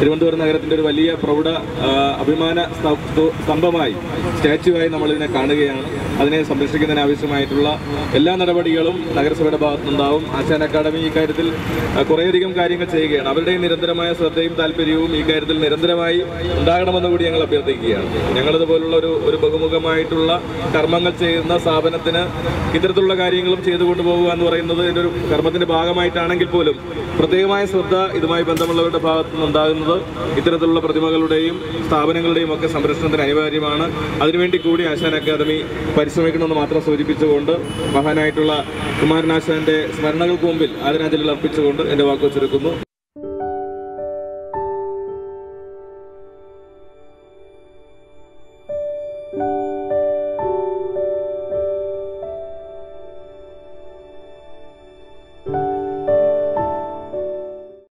തിരുവനന്തപുരം നഗരത്തിന്റെ ഒരു വലിയ പ്രൗഢ അഭിമാന സ്ത- സ്തു- സ്തംഭമായി സ്റ്റാച്യുവായി നമ്മൾ ഇതിനെ കാണുകയാണ്. അതിനെ സംരക്ഷിക്കുന്നതിന് ആവശ്യമായിട്ടുള്ള എല്ലാ നടപടികളും നഗരസഭയുടെ ഭാഗത്തുനിന്നുണ്ടാവും. ആശാൻ അക്കാദമി ഇക്കാര്യത്തിൽ കുറേയധികം കാര്യങ്ങൾ ചെയ്യുകയാണ്. അവരുടെ നിരന്തരമായ ശ്രദ്ധയും താല്പര്യവും ഈ കാര്യത്തിൽ നിരന്തരമായി ഉണ്ടാകണമെന്ന് കൂടി ഞങ്ങൾ അഭ്യർത്ഥിക്കുകയാണ്. ഞങ്ങളിതുപോലുള്ള ഒരു ഒരു ബഹുമുഖമായിട്ടുള്ള കർമ്മങ്ങൾ ചെയ്യുന്ന സ്ഥാപനത്തിന് ഇത്തരത്തിലുള്ള കാര്യങ്ങളും ചെയ്തു കൊണ്ടുപോകുക എന്ന് പറയുന്നത് ഇതിന്റെ ഒരു കർമ്മത്തിന്റെ ഭാഗമായിട്ടാണെങ്കിൽ പോലും പ്രത്യേകമായ ശ്രദ്ധ ഇതുമായി ബന്ധമുള്ളവരുടെ ഭാഗത്തു നിന്നുണ്ടാകുന്നത് ഇത്തരത്തിലുള്ള പ്രതിമകളുടെയും സ്ഥാപനങ്ങളുടെയും ഒക്കെ സംരക്ഷണത്തിന് അനിവാര്യമാണ്. അതിനുവേണ്ടി കൂടി ആശാൻ അക്കാദമി പരിശ്രമിക്കണമെന്ന് മാത്രം സൂചിപ്പിച്ചുകൊണ്ട് മഹാനായിട്ടുള്ള കുമാരനാശാന്റെ സ്മരണകൾക്ക് മുമ്പിൽ ആദരാഞ്ജലികൾ അർപ്പിച്ചുകൊണ്ട് എന്റെ വാക്കുകൾ ചുരുക്കുന്നു